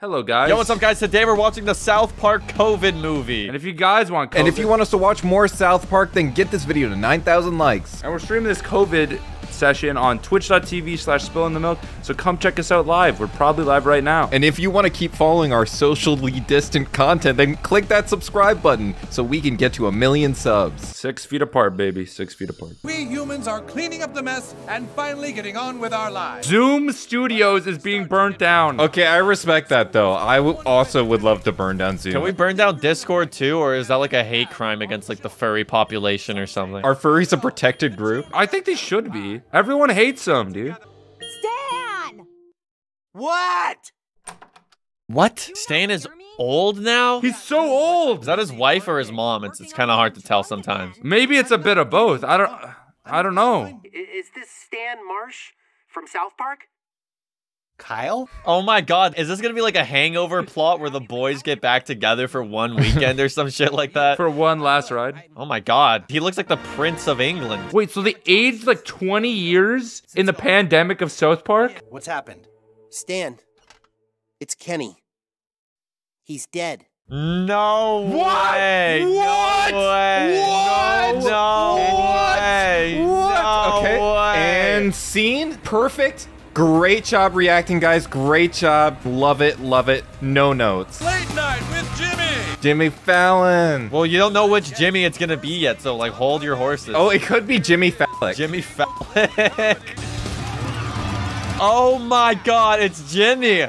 Hello, guys. Yo, what's up, guys? Today we're watching the South Park COVID movie. And if you guys want COVID, And if you want us to watch more South Park, then get this video to 9,000 likes. and we're streaming this COVID session on twitch.tv slash spilling the milk, so come check us out live. We're probably live right now. And if you want to keep following our socially distant content, then click that subscribe button so we can get to a million subs. Six feet apart, baby. Six feet apart. We humans are cleaning up the mess and finally getting on with our lives. Zoom Studios is being burnt down. Okay, I respect that though. I w- also would love to burn down Zoom. Can we burn down Discord too, or is that like a hate crime against like the furry population or something? Are furries a protected group? I think they should be. Everyone hates him, dude. Stan! What? what? Stan is old now? He's so old. Is that his wife or his mom? It's it's kind of hard to tell sometimes. Maybe it's a bit of both. I don't. I don't know. Is this Stan Marsh from South Park? Kyle? Oh my god, is this gonna be like a hangover plot where the boys get back together for one weekend or some shit like that? For one last ride. Oh my god, he looks like the Prince of England. Wait, so they aged like 20 years in the pandemic of South Park? What's happened? Stan, it's Kenny. He's dead. No What? way! What? No way! What? No, no What? way! What? No okay. way! And scene. Perfect. Great job reacting, guys. Great job. Love it. Love it. No notes. Late night with Jimmy. Jimmy Fallon. well, you don't know which Jimmy it's gonna be yet, so like hold your horses. Oh, it could be Jimmy Fallon. Jimmy Fallon. oh my god, it's Jimmy!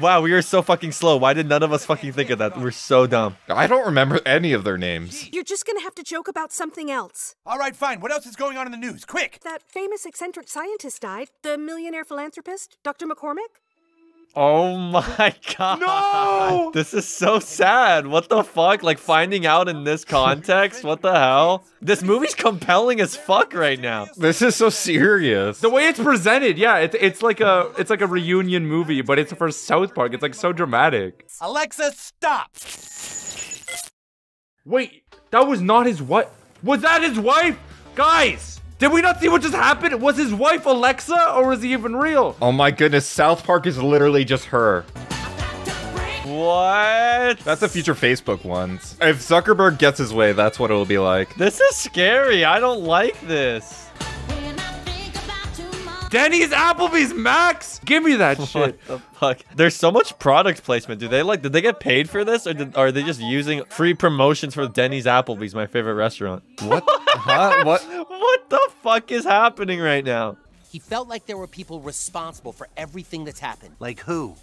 Wow, we are so fucking slow. Why did none of us fucking think of that? We're so dumb. I don't remember any of their names. You're just gonna have to joke about something else. All right, fine. What else is going on in the news? Quick. That famous eccentric scientist died. The millionaire philanthropist, Dr. McCormick? Oh my god. No! This is so sad. What the fuck? Like finding out in this context? What the hell? This movie's compelling as fuck right now. This is so serious. The way it's presented, yeah, it's it's like a it's like a reunion movie, but it's for South Park. It's like so dramatic. Alexa, stop. Wait, that was not his what? Was that his wife? Guys, did we not see what just happened? Was his wife Alexa or is he even real? Oh my goodness, South Park is literally just her. What? That's the future Facebook ones. If Zuckerberg gets his way, that's what it'll be like. This is scary. I don't like this. Denny's Applebee's Max? Give me that shit. What the fuck? There's so much product placement. Do they like? Did they get paid for this, or did, are they just using free promotions for Denny's Applebee's, my favorite restaurant? What? huh? What? What the fuck is happening right now? He felt like there were people responsible for everything that's happened. Like who?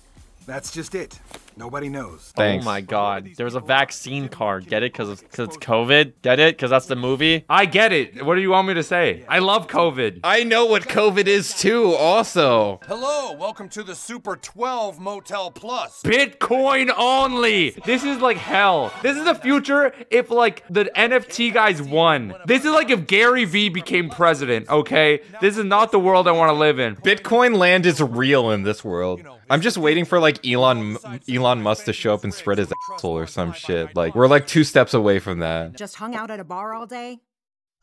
That's just it. Nobody knows. Oh Thanks. Oh my god. There was a vaccine card. Get it? Because it's COVID? Get it? Because that's the movie? I get it. What do you want me to say? I love COVID. I know what COVID is too, also. Hello, welcome to the Super 12 Motel Plus. Bitcoin only. This is like hell. This is the future if like the NFT guys won. This is like if Gary Vee became president, okay? This is not the world I want to live in. Bitcoin land is real in this world. I'm just waiting for like Elon Elon Musk to show up and spread his asshole or some shit. Like we're like two steps away from that. Just hung out at a bar all day?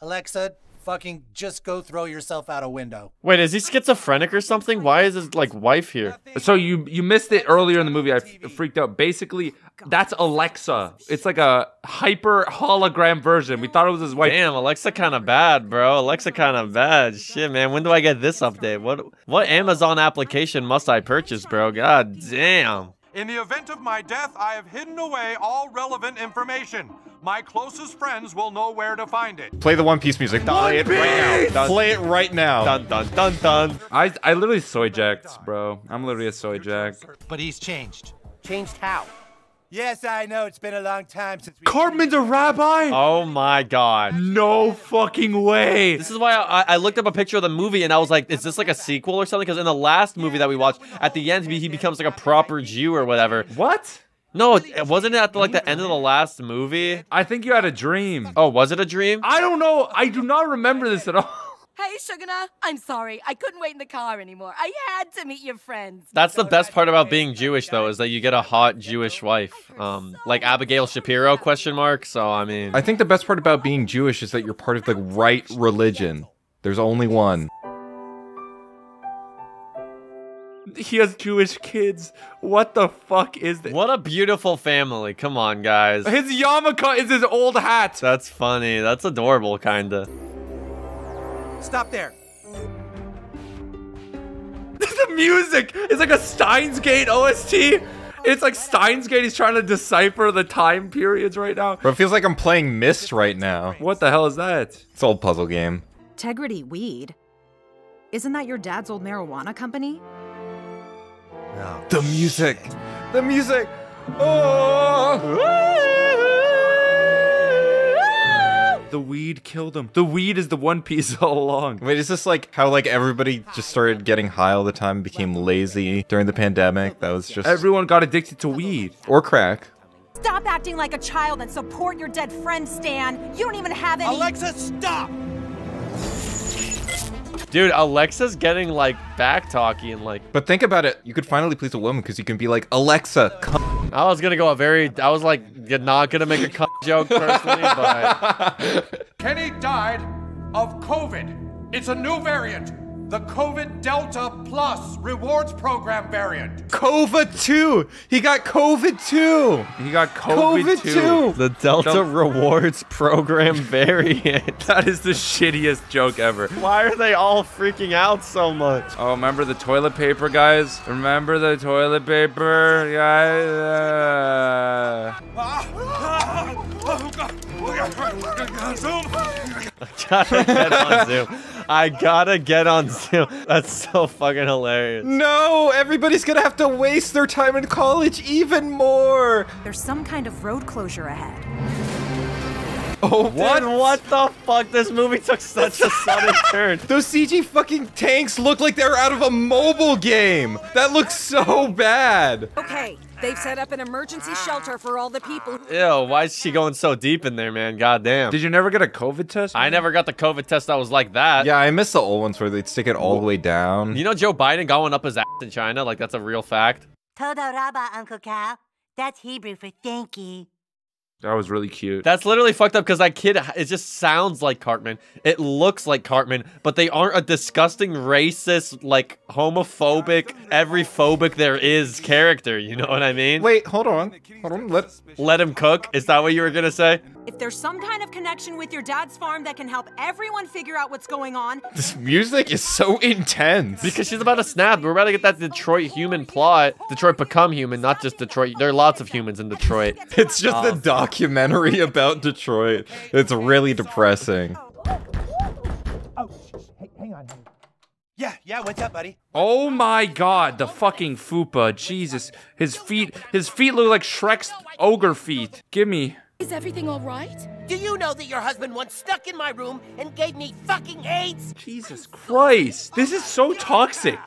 Alexa, fucking just go throw yourself out a window. Wait, is he schizophrenic or something? Why is his like wife here? So you you missed it earlier in the movie. I freaked out. Basically, that's Alexa. It's like a hyper hologram version. We thought it was his wife. Damn, Alexa kind of bad, bro. Alexa kind of bad. Shit, man. When do I get this update? What what Amazon application must I purchase, bro? God damn. In the event of my death, I have hidden away all relevant information. My closest friends will know where to find it. Play the One Piece music. Play it right now. Play it right now. Dun dun dun dun. I I literally soy jacked, bro. I'm literally a soy jack. But he's changed. Changed how? Yes, I know. It's been a long time since we. Cartman's a rabbi? Oh my god. No fucking way. This is why I, I looked up a picture of the movie and I was like, is this like a sequel or something? Because in the last movie that we watched, at the end, he he becomes like a proper Jew or whatever. What? No, it wasn't it at the, like the end of the last movie? I think you had a dream. Oh, was it a dream? I don't know. I do not remember this at all. Hey, Sugana, I'm sorry. I couldn't wait in the car anymore. I had to meet your friends. That's the best part about being Jewish, though, is that you get a hot Jewish wife, um, like Abigail Shapiro? Question mark. So I mean, I think the best part about being Jewish is that you're part of the right religion. There's only one. He has Jewish kids. What the fuck is this? What a beautiful family. Come on, guys. His yarmulke is his old hat. That's funny. That's adorable, kinda. Stop there. the music is like a Steins Gate OST. It's like Steins Gate. He's trying to decipher the time periods right now. Bro, it feels like I'm playing Myst right now. What the hell is that? It's an old puzzle game. Integrity Weed? Isn't that your dad's old marijuana company? The music. The music. Oh. The weed killed him. The weed is the One Piece all along. Wait, is this like how like everybody just started getting high all the time, became lazy during the pandemic? That was just Everyone got addicted to weed. or crack. Stop acting like a child and support your dead friend, Stan. You don't even have any. Alexa, stop! Dude, Alexa's getting like back talky and like But think about it. You could finally please a woman because you can be like, Alexa, come. I was gonna go a very I was like you're not gonna make a cunt joke personally, but Kenny died of COVID. It's a new variant. The COVID Delta Plus Rewards Program variant. COVID 2. He got COVID 2. He got COVID, COVID 2. the Delta Don't- Rewards program variant. That is the shittiest joke ever. Why are they all freaking out so much? Oh, remember the toilet paper, guys? Remember the toilet paper, guys? Uh, gotta get on Zoom. I gotta get on Zoom. That's so fucking hilarious. No, everybody's gonna have to waste their time in college even more. There's some kind of road closure ahead. Oh, What? dude, What the fuck? This movie took such a sudden turn. Those CG fucking tanks look like they're out of a mobile game. That looks so bad. Okay, they've set up an emergency shelter for all the people. Ew, why is she going so deep in there, man? God damn. did you never get a COVID test? I never got the COVID test that was like that. Yeah, I miss the old ones where they'd stick it all the way down. You know Joe Biden got one up his ass in China? Like, that's a real fact. Todoraba, Uncle Cal. That's Hebrew for thank you. That was really cute. That's literally fucked up because that kid, it just sounds like Cartman. It looks like Cartman, but they aren't a disgusting, racist, like homophobic, every phobic there is character. You know what I mean? Wait, hold on. Hold on. Let Let him cook? Is that what you were gonna say? If there's some kind of connection with your dad's farm that can help everyone figure out what's going on, this music is so intense. Because she's about to snap. We're about to get that Detroit human plot. Detroit become human, not just Detroit. There are lots of humans in Detroit. it's just Oh. a um, documentary about Detroit. It's really depressing. Yeah, yeah, what's up, buddy? Oh my god, the fucking fupa. Jesus. His feet his feet look like Shrek's ogre feet. Give me. Is everything all right? Do you know that your husband once stuck in my room and gave me fucking AIDS? Jesus Christ. This is so toxic.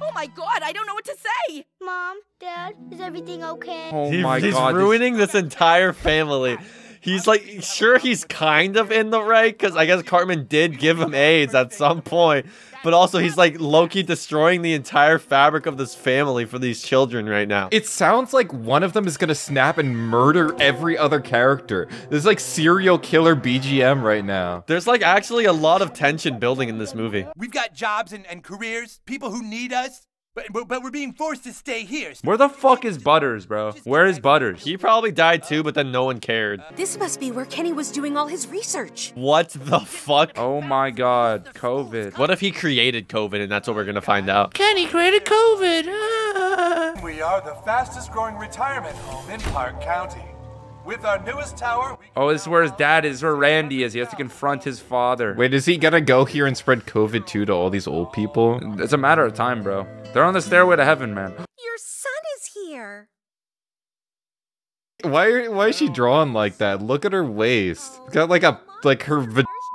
Oh my god, I don't know what to say. Mom, Dad, is everything okay? Oh He- my he's god. this- ruining this entire family. He's like, sure, he's kind of in the right because I guess Cartman did give him AIDS at some point, but also he's like Loki destroying the entire fabric of this family for these children right now. It sounds like one of them is gonna snap and murder every other character. There's like serial killer BGM right now. There's like actually a lot of tension building in this movie. We've got jobs and, and careers, people who need us, but, but, but we're being forced to stay here. Where the fuck is Butters, bro? Where is Butters? He probably died too, but then no one cared. this must be where Kenny was doing all his research. What the fuck? Oh my god, COVID. What if he created COVID and that's what we're gonna find out? Kenny created COVID. We are the fastest growing retirement home in Park County. With our newest tower, Oh, this is where his dad is, where Randy is. He has to confront his father. Wait, is he gonna go here and spread COVID too to all these old people? It's a matter of time, bro. They're on the stairway to heaven, man. Your son is here. Why why is she drawn like that? Look at her waist. It's got like a like her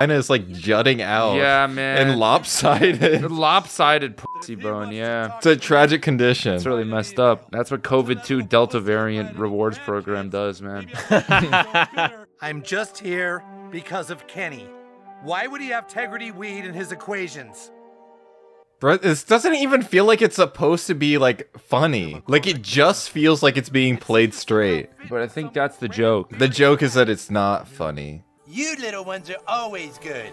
vagina is like jutting out. Yeah, man. And lopsided. Lopsided pussy bone, yeah. It's a tragic condition. It's really messed up. That's what COVID 2 Delta variant rewards program does, man. I'm just here because of Kenny. Why would he have Tegridy weed in his equations? Bro, this doesn't even feel like it's supposed to be like funny. Like it just feels like it's being played straight. But I think that's the joke. The joke is that it's not funny. You little ones are always good.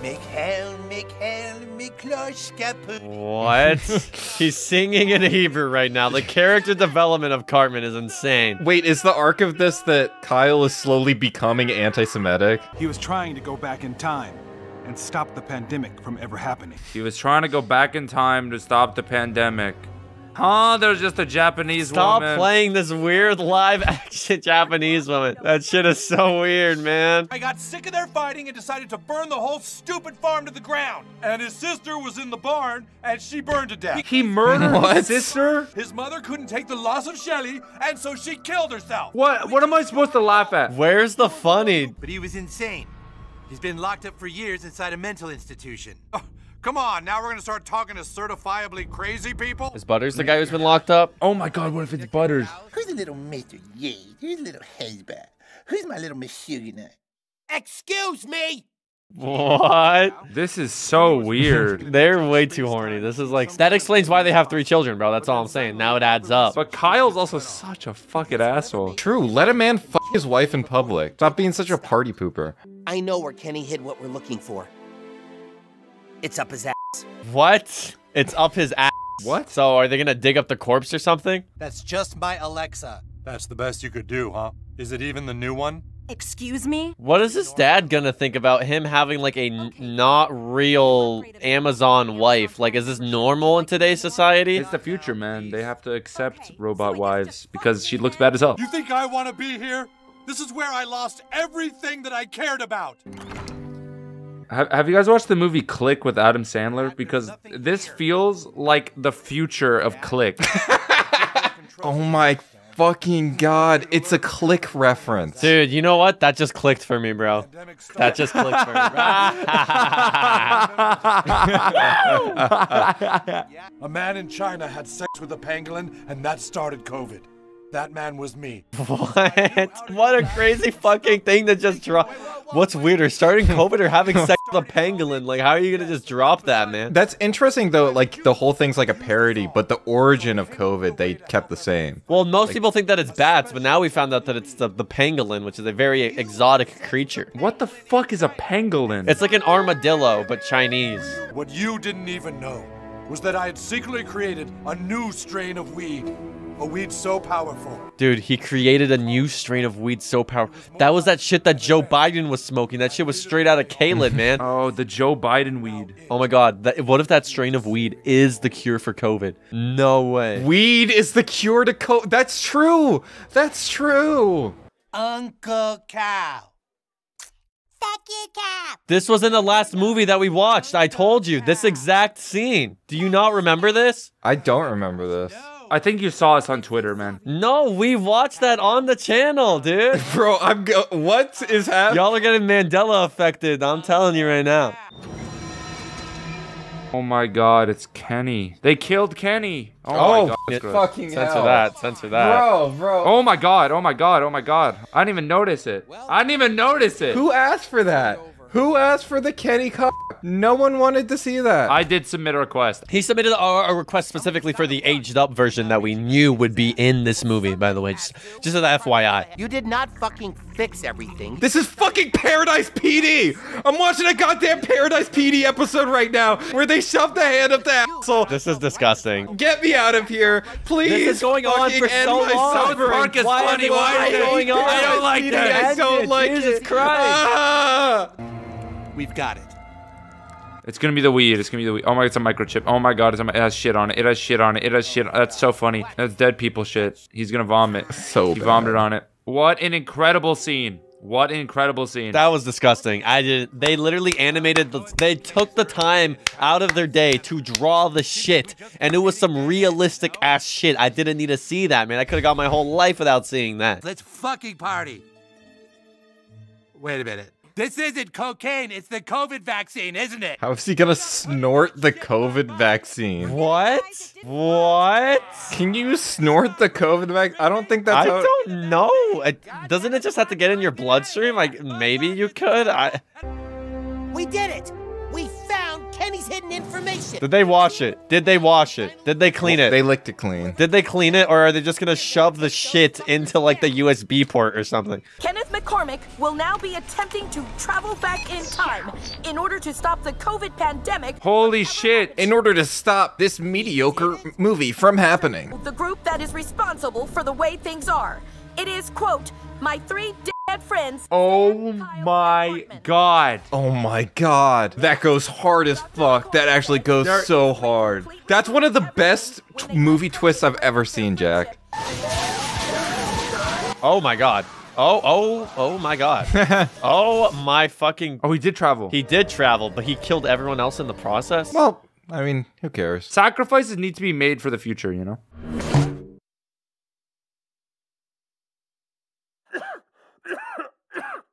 Mikhail, Mikhail, Mikloshka. What? He's singing in Hebrew right now. The character development of Cartman is insane. Wait, is the arc of this that Kyle is slowly becoming anti-Semitic? He was trying to go back in time and stop the pandemic from ever happening. He was trying to go back in time to stop the pandemic. Huh? There's just a Japanese Stop woman. Stop playing this weird live action Japanese woman. That shit is so weird, man. I got sick of their fighting and decided to burn the whole stupid farm to the ground. And his sister was in the barn, and she burned to death. He murdered What? his sister? His mother couldn't take the loss of Shelly, and so she killed herself. What? What am I supposed to laugh at? Where's the funny? But he was insane. He's been locked up for years inside a mental institution. Oh, come on, now we're gonna start talking to certifiably crazy people? Is Butters the guy who's been locked up? Oh my god, what if it's Butters? Who's the little Mr. Yates? Who's little Hezbollah? Who's my little Mashugana? Excuse me! What? This is so weird. They're way too horny. This is like that explains why they have three children, bro. That's all I'm saying. Now it adds up. But Kyle's also such a fucking asshole. True, let a man fuck his wife in public. Stop being such a party pooper. I know where Kenny hid what we're looking for. It's up his ass. What? It's up his ass. What? So are they gonna dig up the corpse or something? That's just my Alexa. That's the best you could do, huh? Is it even the new one? Excuse me? What is his dad gonna think about him having like a n- not real Amazon wife? Like, is this normal in today's society? It's the future, man. They have to accept robot wives because she looks bad as hell. You think I wanna be here? This is where I lost everything that I cared about. Have, have you guys watched the movie Click with Adam Sandler? Because this feels like the future of Click. Oh my fucking god, it's a click reference. Dude, you know what? That just clicked for me, bro. That just clicked for me. A man in China had sex with a pangolin, and that started COVID. That man was me. what? What a crazy fucking thing to just drop. What's weirder, starting COVID or having sex with a pangolin? Like, how are you gonna just drop that, man? That's interesting though, like the whole thing's like a parody, but the origin of COVID they kept the same. Well, most people think that it's bats, but now we found out that it's the, the pangolin, which is a very exotic creature. what the fuck is a pangolin? It's like an armadillo, but Chinese. What you didn't even know was that I had secretly created a new strain of weed. A weed so powerful. Dude, he created a new strain of weed so powerful. That was that shit that Joe Biden was smoking. That shit was straight out of Kalin, man. oh, the Joe Biden weed. Oh my god, that, what if that strain of weed is the cure for COVID? No way. Weed is the cure to COVID. That's true. That's true. Uncle Cow. Suck your cap. This was in the last movie that we watched. I told you, this exact scene. Do you not remember this? I don't remember this. I think you saw us on Twitter, man. No, we watched that on the channel, dude. Bro, I'm go- what is happening? Y'all are getting Mandela affected. I'm telling you right now. Oh my god, it's Kenny. They killed Kenny. Oh, Oh, my god. that's gross. fucking Censor hell. that. Censor that. Bro, bro. Oh my god, oh my god, oh my god. I didn't even notice it. I didn't even notice it. Who asked for that? Who asked for the Kenny cock? No one wanted to see that. I did submit a request. He submitted a, a request specifically for the aged up version that we knew would be in this movie, by the way. Just, just as a FYI. You did not fucking fix everything. This is fucking Paradise PD. I'm watching a goddamn Paradise PD episode right now where they shove the hand up the asshole. This is disgusting. Get me out of here, please. This is going on for end so my long. suffering. Park is Why funny. Why why is is it going on? I don't like PD, that. I don't like Jesus it. Christ. Ah. We've got it. It's gonna be the weed. It's gonna be the weed. Oh my, god, it's a microchip. Oh my god, it's a, it has shit on it. It has shit on it. It has shit. That's so funny. That's dead people shit. He's gonna vomit. So he bad. vomited on it. What an incredible scene. What an incredible scene. That was disgusting. I did. They literally animated. The, they took the time out of their day to draw the shit, and it was some realistic ass shit. I didn't need to see that, man. I could have got my whole life without seeing that. Let's fucking party. Wait a minute. This isn't cocaine. It's the COVID vaccine, isn't it? How is he gonna snort the COVID vaccine? What? What? Can you snort the COVID vaccine? I don't think that's how. I how. don't know. It, doesn't it just have to get in your bloodstream? Like maybe you could. I, We did it! We found Kenny's hidden information! did they wash it? Did they wash it? Did they clean it? They licked it clean. Did they clean it, or are they just gonna shove the shit into like the USB port or something? Kenneth McCormick will now be attempting to travel back in time in order to stop the COVID pandemic. Holy shit. In order to stop this mediocre movie from happening. The group that is responsible for the way things are. It is, quote, my three dead friends. Oh my god. Oh my god. That goes hard as fuck. That actually goes There- so hard. That's one of the best t- movie twists I've ever seen, Jack. Oh my god. Oh, oh, oh my god. oh my fucking. Oh, he did travel. He did travel, but he killed everyone else in the process? Well, I mean, who cares? Sacrifices need to be made for the future, you know?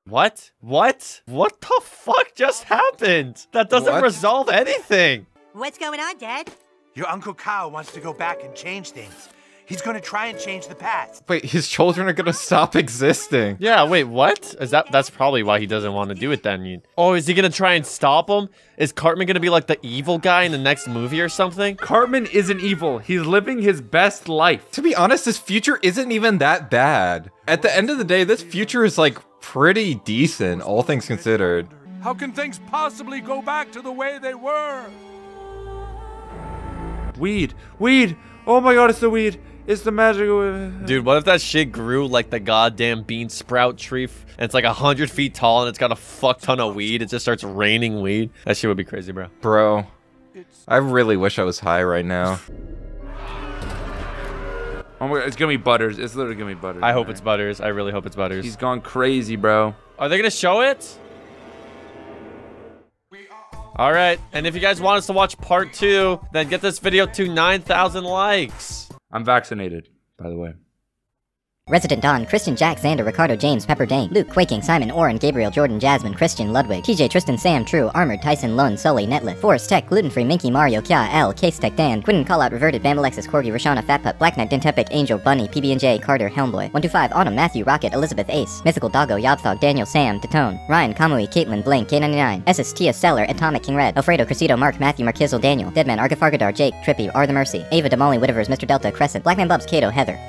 What? What? What the fuck just happened? That doesn't What? resolve anything. What's going on, Dad? Your Uncle Kyle wants to go back and change things. He's gonna try and change the past. Wait, his children are gonna stop existing. Yeah, wait, what? Is that that's probably why he doesn't want to do it then. You, oh, is he gonna try and stop him? Is Cartman gonna be like the evil guy in the next movie or something? Cartman isn't evil. He's living his best life. To be honest, this future isn't even that bad. At the end of the day, this future is like pretty decent, all things considered. How can things possibly go back to the way they were? Weed. Weed. Oh my god, it's the weed. It's the magic. Dude, what if that shit grew like the goddamn bean sprout tree and it's like a hundred feet tall and it's got a fuck ton of weed? It just starts raining weed. That shit would be crazy, bro. Bro, I really wish I was high right now. Oh my god, it's gonna be Butters. It's literally gonna be Butters. I hope it's Butters. I really hope it's Butters. He's gone crazy, bro. Are they gonna show it? All right, and if you guys want us to watch part two, then get this video to 9,000 likes. I'm vaccinated, by the way. Resident Don, Christian Jack, Xander, Ricardo, James, Pepper, Dane, Luke, Quaking, Simon, Oren, Gabriel, Jordan, Jasmine, Christian, Ludwig, TJ, Tristan, Sam, True, Armored, Tyson, Lone, Sully, Netlith, Forest, Tech, Gluten Free, Minky, Mario, Kya, L, Case Tech, Dan, Quinn, Callout, Reverted, Bambalexis, Corgi, Rashana, Fat Pup, Black Knight, Dintepic, Angel, Bunny, PB&J, Carter, Helmboy, 125, Autumn, Matthew, Rocket, Elizabeth, Ace, Mythical Doggo, Yobthog, Daniel, Sam, Detone, Ryan, Kamui, Caitlin, Blink, K99, SS, Tia, Stellar, Atomic, King Red, Alfredo, Cressito, Mark, Matthew, Markizzle, Daniel, Deadman, Argafargadar, Jake, Trippy, R the Mercy, Ava, Damali, Whitavers, Mr. Delta, Crescent, Blackman Bubs, Kato, Heather,